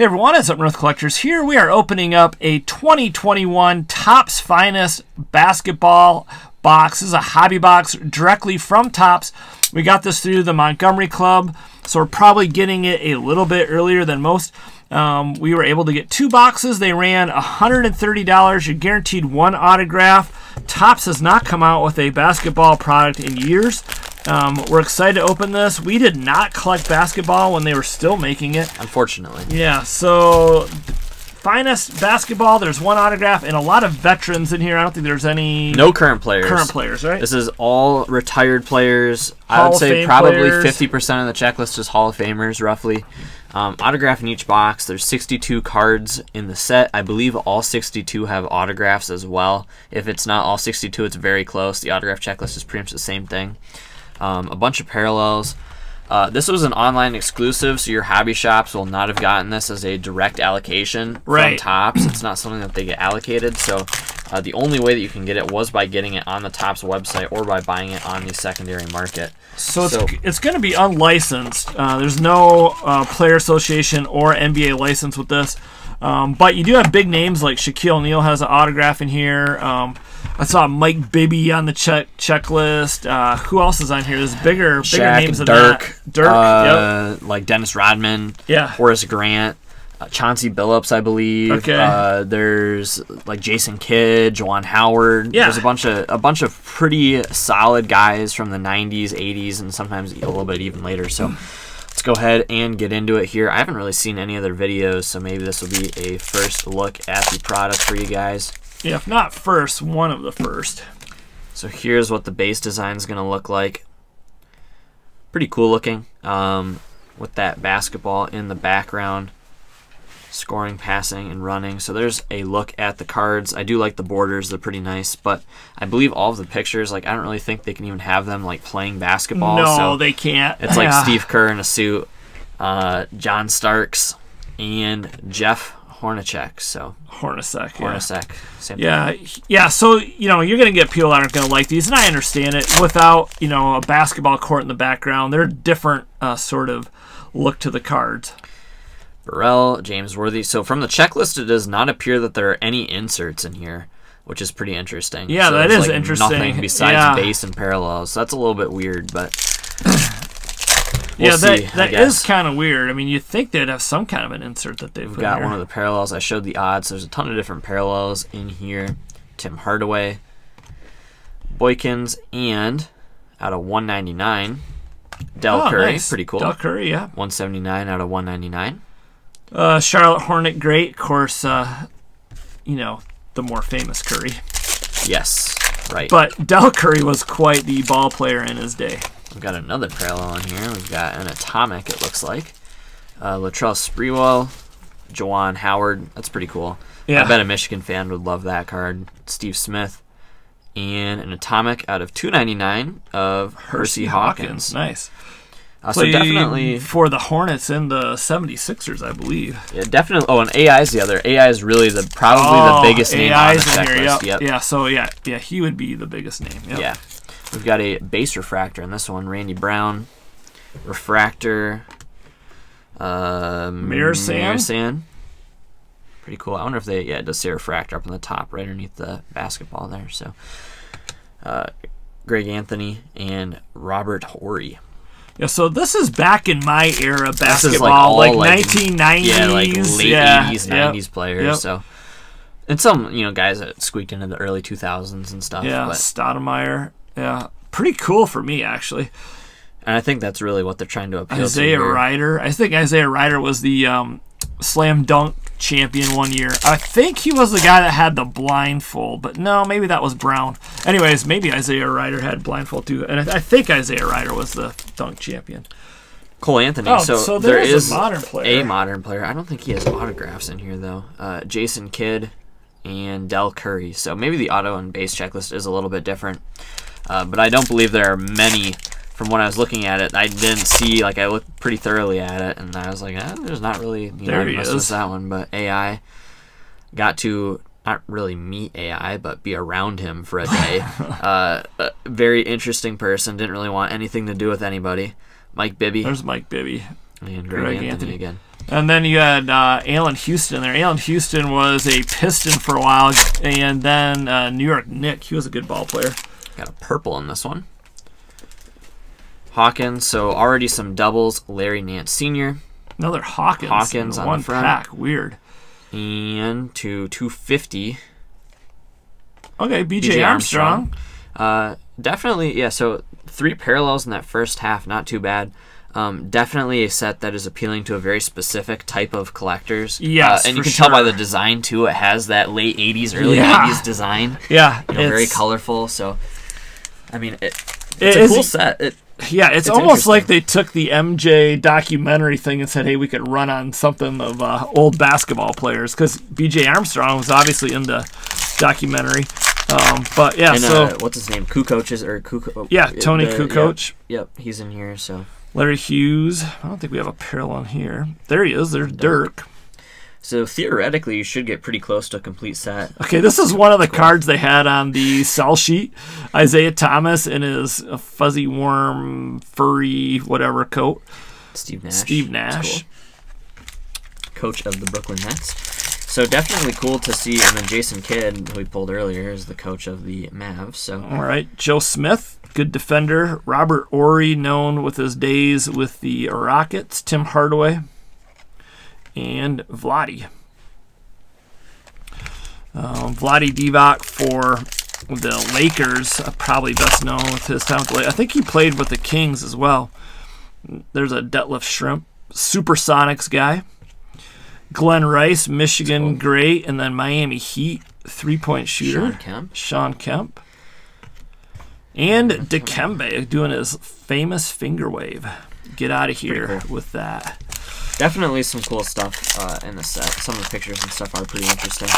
Hey everyone, it's up North Collectors here. We are opening up a 2021 Topps Finest basketball box. This is a hobby box directly from Topps. We got this through the Montgomery Club, so we're probably getting it a little bit earlier than most. Um, we were able to get two boxes. They ran $130. You're guaranteed one autograph. Topps has not come out with a basketball product in years. Um, we're excited to open this. We did not collect basketball when they were still making it. Unfortunately. Yeah, so finest basketball. There's one autograph and a lot of veterans in here. I don't think there's any no current players. Current players, right? This is all retired players. Hall I would say probably 50% of the checklist is Hall of Famers, roughly. Um, autograph in each box. There's 62 cards in the set. I believe all 62 have autographs as well. If it's not all 62, it's very close. The autograph checklist is pretty much the same thing. Um, a bunch of parallels. Uh, this was an online exclusive, so your hobby shops will not have gotten this as a direct allocation Right. from Topps. It's not something that they get allocated. So uh, the only way that you can get it was by getting it on the Topps website or by buying it on the secondary market. So it's, So- it's going to be unlicensed. Uh, there's no uh, player association or NBA license with this. Um, but you do have big names like Shaquille O'Neal has an autograph in here. Um, I saw Mike Bibby on the check checklist. Uh, who else is on here? There's bigger, bigger Shaq, names than Dirk, that. Dirk. yep. uh, like Dennis Rodman, Yeah. Horace Grant, uh, Chauncey Billups, I believe. Okay. Uh, there's like Jason Kidd, Juwan Howard. Yeah. There's a bunch of a bunch of pretty solid guys from the 90s, 80s, and sometimes a little bit even later. So. Let's go ahead and get into it here. I haven't really seen any other videos, so maybe this will be a first look at the product for you guys. Yeah, if not first, one of the first. So here's what the base design is going to look like. Pretty cool looking um, with that basketball in the background. Scoring, passing, and running. So there's a look at the cards. I do like the borders; they're pretty nice. But I believe all of the pictures, like I don't really think they can even have them like playing basketball. no, so they can't. it's like Yeah. Steve Kerr in a suit, uh, John Starks, and Jeff Hornacek. So Hornacek. Yeah. Hornacek, thing. Yeah, yeah. So you know you're gonna get people that aren't gonna like these, and I understand it. Without you know a basketball court in the background, they're different uh, sort of look to the cards. Burrell, James Worthy. So from the checklist, it does not appear that there are any inserts in here, which is pretty interesting. Yeah, so that is like, interesting. Nothing besides Yeah. base and parallels. So that's a little bit weird, but we'll yeah, that see, that is kind of weird. I mean, you'd think they'd have some kind of an insert that they've got here. one of the parallels. I showed the odds. There's a ton of different parallels in here. Tim Hardaway, Boykins, and out of 199, Dell Oh, Curry. nice. Pretty cool. Dell Curry, yeah. 179 out of 199. Uh, Charlotte Hornet, great. Of course, uh, you know the more famous Curry, Yes, right. but Dell Curry was quite the ball player in his day. We've got another parallel in here. We've got an atomic, it looks like. Uh, Latrell Sprewell, Juwan Howard. That's pretty cool. Yeah. I bet a Michigan fan would love that card. Steve Smith. And an atomic out of 299 of Hersey Hawkins. nice. Uh, so definitely, for the Hornets and the 76ers, I believe. yeah, definitely. Oh, and AI is the other. AI is really the probably Oh, the biggest name on the AI's checklist. here, Yep. Yep. Yeah, so yeah, yeah, he would be the biggest name. Yep. Yeah. We've got a base refractor in this one. Randy Brown. Refractor. Um, Mirror Sand? Sand. Pretty cool. I wonder if they, yeah, it does say refractor up on the top right underneath the basketball there. So, uh, Greg Anthony and Robert Horry. Yeah, so this is back in my era basketball, like like, like 1990s. Yeah, like late yeah, 80s, yep, 90s players. yep. So, and some, you know, guys that squeaked into the early 2000s and stuff. Yeah, But, Stoudemire. Yeah, pretty cool for me actually. and I think that's really what they're trying to appeal Isaiah to. here. Rider. I think Isaiah Rider was the um, slam dunk champion one year. I think he was the guy that had the blindfold, but no, maybe that was Brown. Anyways, maybe Isaiah Rider had blindfold too, and I, I think Isaiah Rider was the dunk champion. Cole Anthony. Oh, so, so there there is a modern player. A modern player. I don't think he has autographs in here though. Uh, Jason Kidd and Dell Curry. So maybe the auto and base checklist is a little bit different. Uh, but I don't believe there are many. From when I was looking at it, I didn't see like I looked pretty thoroughly at it, and I was like, eh, "There's not really." You There know, I is. that one. But AI got to not really meet AI, but be around him for a day. uh, a very interesting person. Didn't really want anything to do with anybody. Mike Bibby There's Mike Bibby. and Greg, Greg Anthony, Anthony. again. And then you had uh, Allan Houston there. Allan Houston was a Piston for a while, and then uh, New York Knick. He was a good ball player. Got a purple in this one. Hawkins, so already some doubles. Larry Nance Sr. Another Hawkins. Hawkins on the one front. pack. Weird. And to 250. Okay, BJ, BJ Armstrong. Uh, definitely, yeah. So three parallels in that first half, not too bad. Um, definitely a set that is appealing to a very specific type of collectors. Yes, uh, and you can tell by the design too. It has that late '80s, early Yeah. '90s design. Yeah, You know, very colorful. So, I mean, it, It it's a is- cool set. It, Yeah, it's, It's almost like they took the MJ documentary thing and said, "Hey, we could run on something of uh, old basketball players," because BJ Armstrong was obviously in the documentary. Um, but yeah, and so uh, what's his name? Kukoc or Kuko? yeah, Toni the- Kukoc, Yep, yep, he's in here. So, Larry Hughes. I don't think we have a parallel here. There he is. There's Dirk. So theoretically, you should get pretty close to a complete set. Okay, this is one of the cards they had on the sell sheet. Isaiah Thomas in his fuzzy worm, furry, whatever coat. Steve Nash. Steve Nash. cool. coach of the Brooklyn Nets. So definitely cool to see. And then Jason Kidd, who we pulled earlier, is the coach of the Mavs. So All right, Joe Smith, good defender. Robert Horry, known with his days with the Rockets. Tim Hardaway, and Vlade. Um, Vlade Divac for the Lakers, uh, probably best known with his time with the Lakers. I think he played with the Kings as well. There's a Detlef Schrempf, Supersonics guy. Glen Rice, Michigan great, and then Miami Heat three point shooter. Shawn Kemp. Shawn Kemp. And Dikembe doing his famous finger wave. Get out of here cool. with that. Definitely some cool stuff uh, in the set. Some of the pictures and stuff are pretty interesting.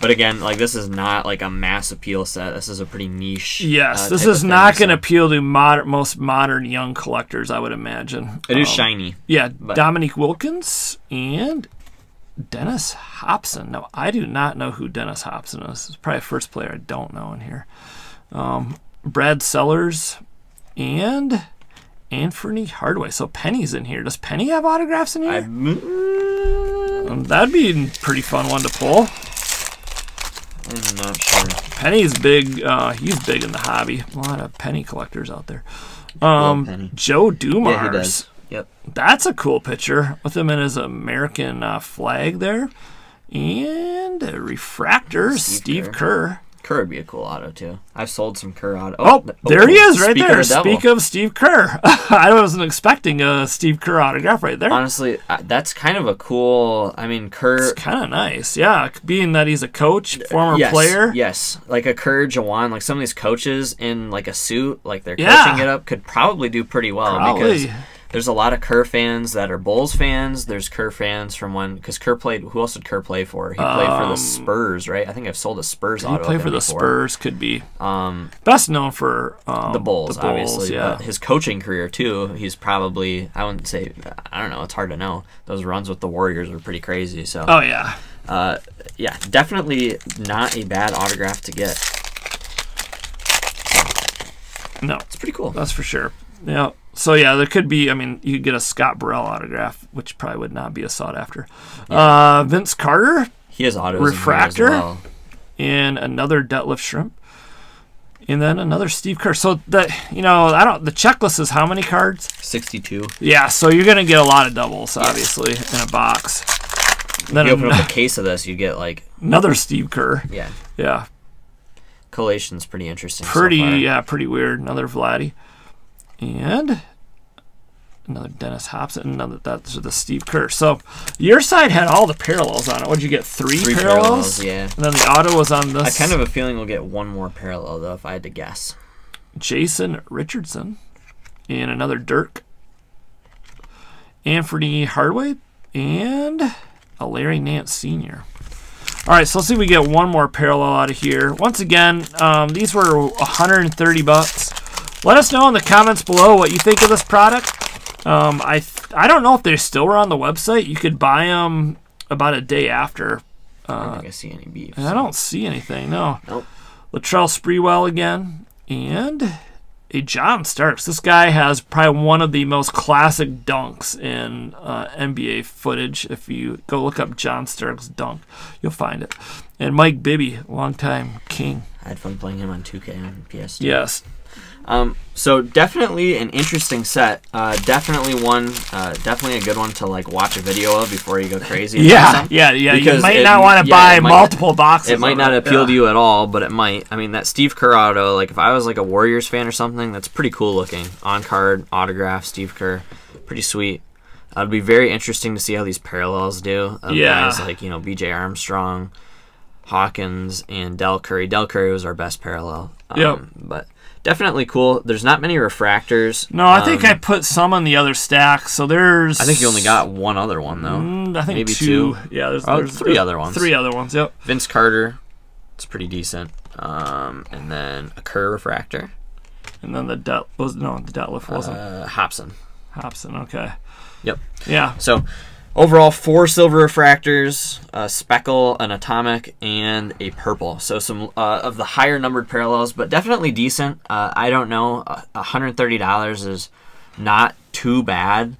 But again, like this is not like a mass appeal set. This is a pretty niche. Yes, uh, this is not going to appeal to moder- most modern young collectors, I would imagine. It is Um, shiny. Yeah, but- Dominique Wilkins and Dennis Hopson. No, I do not know who Dennis Hopson is. It's probably the first player I don't know in here. Um, Brad Sellers and Anthony Hardaway. So Penny's in here. Does Penny have autographs in here? Um, that'd be a pretty fun one to pull. I'm not sure. Penny's big. Uh, he's big in the hobby. A lot of penny collectors out there. Um, Joe Dumars. Yeah, he does. Yep. That's a cool picture with him in his American uh, flag there. And a refractor, Steve Steve, Kerr. Kerr. Kerr would be a cool auto too. I've sold some Kerr auto. Oh, th- there he is right speak there. Of the. Speak of Steve Kerr. I wasn't expecting a Steve Kerr autograph right there. Honestly, that's kind of a cool. I mean, Kerr. It's kind of nice. Yeah, being that he's a coach, former yes, player. Yes, like a Kerr Juwan, like some of these coaches in like a suit, like they're Yeah. coaching it up, could probably do pretty well Probably. because there's a lot of Kerr fans that are Bulls fans. There's Kerr fans from when because Kerr played. Who else did Kerr play for? He played for the Spurs, right? I think I've sold a Spurs Um, He auto. played for the before. Spurs. Could be Um, best known for um, the Bulls, the Bulls, obviously. Yeah. But his coaching career too. He's probably I wouldn't say I don't know. It's hard to know. Those runs with the Warriors were pretty crazy. So oh yeah. uh, yeah, definitely not a bad autograph to get. No, It's pretty cool. that's for sure. Yeah. So yeah, there could be. I mean, you could get a Scott Burrell autograph, which probably would not be a sought after. Uh, Vince Carter He has autos Refractor? in as well. and another Detlef Schrempf, and then another Steve Kerr. So that you know, I don't. The checklist is how many cards? 62. Yeah. So you're gonna get a lot of doubles, obviously, in a box. Then You open an- up a case of this, you get like another Steve Kerr. yeah. Yeah. Collation's pretty interesting. so Pretty, far. yeah, pretty weird. Another Vladdy, and another Dennis Hopson. Another that's the Steve Kerr. So your side had all the parallels on it. What'd you get? Three, Three parallels. parallels, yeah. And then the auto was on this. I kind of have a feeling we'll get one more parallel though, if I had to guess. Jason Richardson, and another Dirk. Anthony Hardaway, and a Larry Nance Sr. All right, so let's see if we get one more parallel out of here. Once again, um, these were 130 bucks. Let us know in the comments below what you think of this product. Um, I th- I don't know if they still were on the website. You could buy them about a day after. I Uh, don't think I see any beef. And I don't see anything. No. Nope. Latrell Sprewell again, and a John Starks. This guy has probably one of the most classic dunks in uh, NBA footage. If you go look up John Starks dunk, you'll find it. And Mike Bibby, longtime king. I had fun playing him on 2K on PS2. Yes. Um, so definitely an interesting set. Uh, definitely one. Uh, definitely a good one to like watch a video of before you go crazy. Yeah, yeah, yeah. You might it- not want to yeah, buy it multiple boxes. It might not appeal yeah. to you at all, but it might. I mean, that Steve Kerr auto, like if I was like a Warriors fan or something, that's pretty cool looking. On card autograph, Steve Kerr, pretty sweet. Uh, it'd be very interesting to see how these parallels do. Yeah. Guys like you know B.J. Armstrong, Hawkins, and Dell Curry. Dell Curry was our best parallel. Um, Yep. But definitely cool. There's not many refractors. No, I think Um, I put some on the other stack. So there's. I think you only got one other one though. Mm, I think maybe two. two. Yeah, there's, Oh, there's three other ones. Three other ones. Yep. Vince Carter. It's pretty decent. Um, and then a Kerr refractor. And then the Det was no the Detlef wasn't Uh, Hopson. Hopson. Okay. Yep. Yeah. So overall, four silver refractors, a speckle, an atomic, and a purple. So some uh, of the higher numbered parallels, but definitely decent. Uh, I don't know, uh, $130 is not too bad.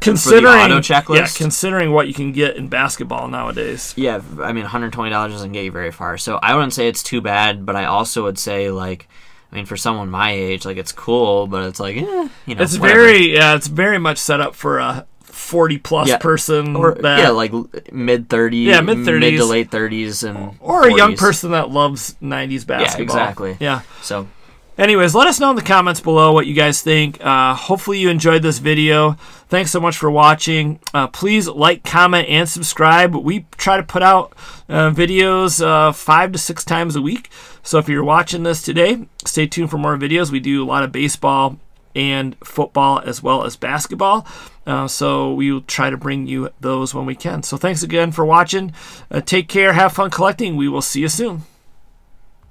Considering auto checklist? yeah, considering what you can get in basketball nowadays. Yeah, I mean, $120 doesn't get you very far. So I wouldn't say it's too bad, but I also would say like. I mean, for someone my age, like it's cool, but it's like, eh, you know, It's whatever. very yeah, it's very much set up for a forty plus Yeah, person or that, yeah, like mid thirties, Yeah, mid-thirties. mid to late thirties, and or a young person that loves '90s basketball. Yeah, exactly. Yeah. So Anyways, let us know in the comments below what you guys think. Uh, hopefully, you enjoyed this video. Thanks so much for watching. Uh, please like, comment, and subscribe. We try to put out uh, videos uh, five to six times a week. So if you're watching this today, stay tuned for more videos. We do a lot of baseball and football as well as basketball. Uh, so we will try to bring you those when we can. So thanks again for watching. Uh, take care. Have fun collecting. We will see you soon.